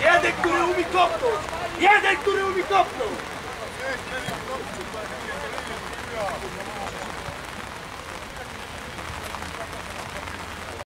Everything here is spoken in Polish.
Jeden, który umie kopnąć! Jeden, który umie kopnąć!